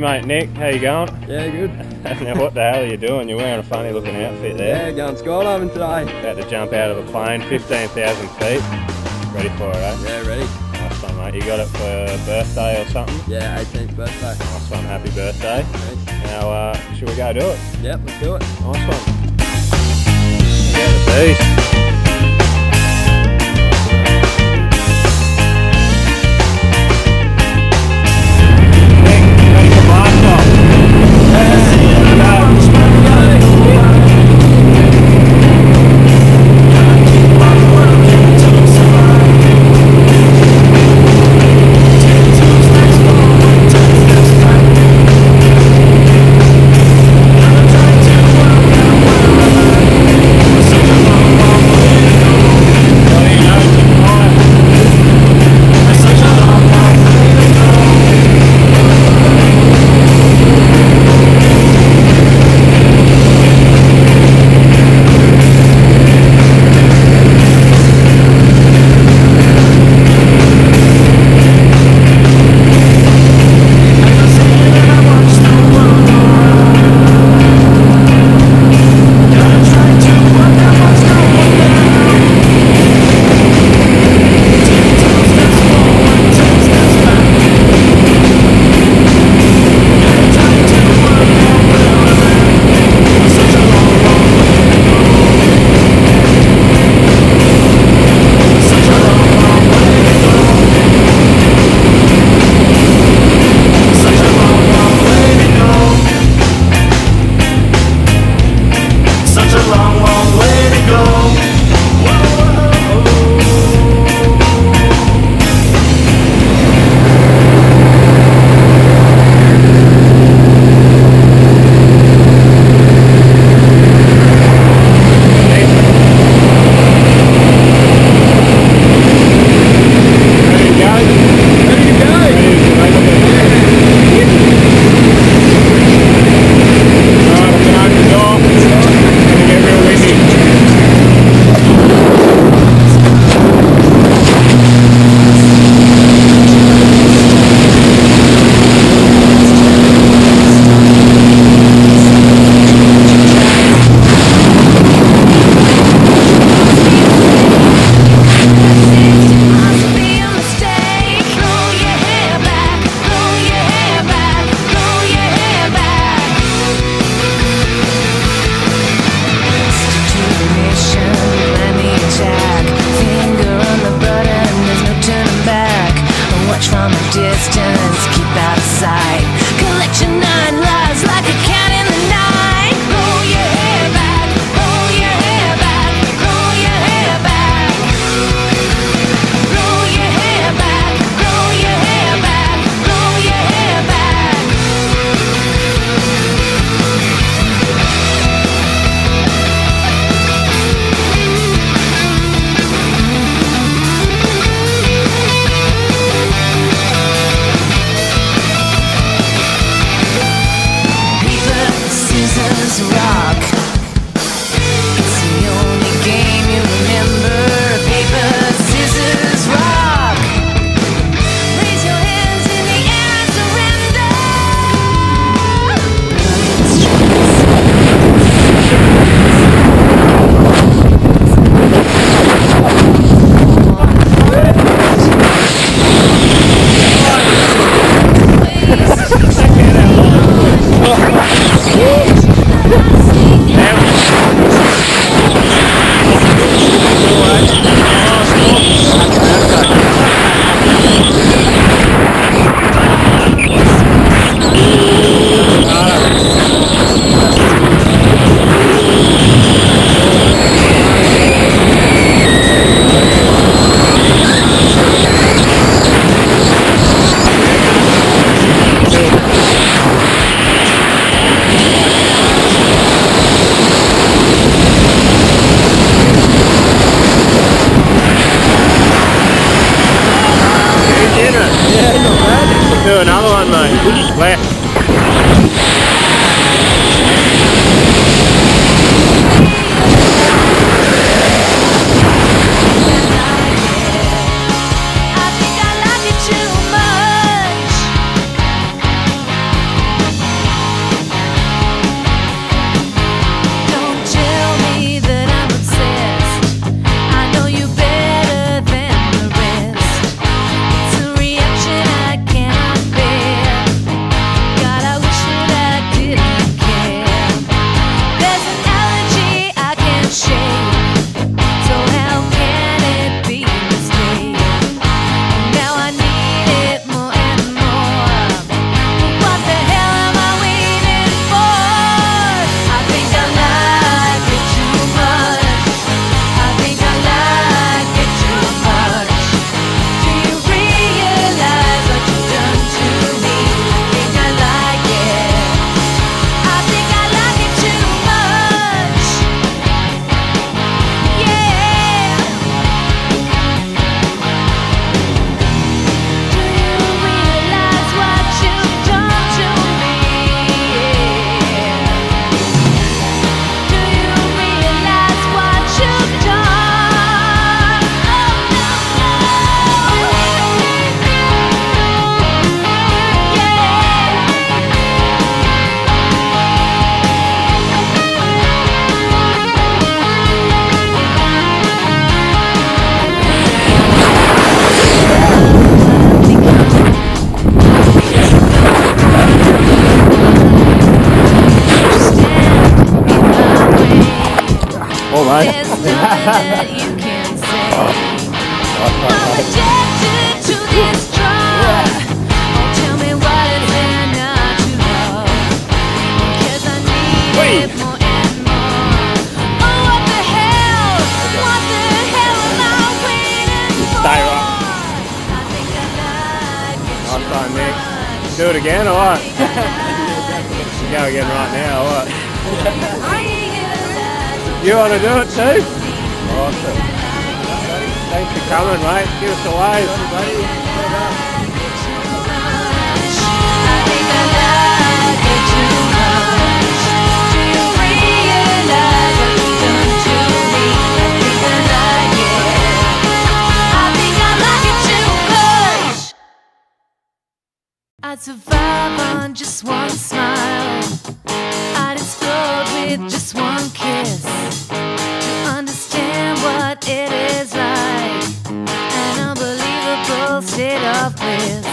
mate Nik. How you going? Yeah, good. now what the hell are you doing? You're wearing a funny looking outfit there. Yeah, going skydiving today. About to jump out of a plane, 15,000 feet. Ready for it, eh? Yeah, ready. Nice one, mate. You got it for birthday or something? Yeah, 18th birthday. Nice one. Happy birthday. Thanks. Now, uh, should we go do it? Yep, let's do it. Nice one. Get the beast. side. Do it again or what? I think I like it too Go again right now or what? I think I like it You want to do it too? Awesome. Thanks for coming, mate. Give us a wave. I'd survive on just one smile. I'd explode with just one kiss. To understand what it is like. An unbelievable state of bliss.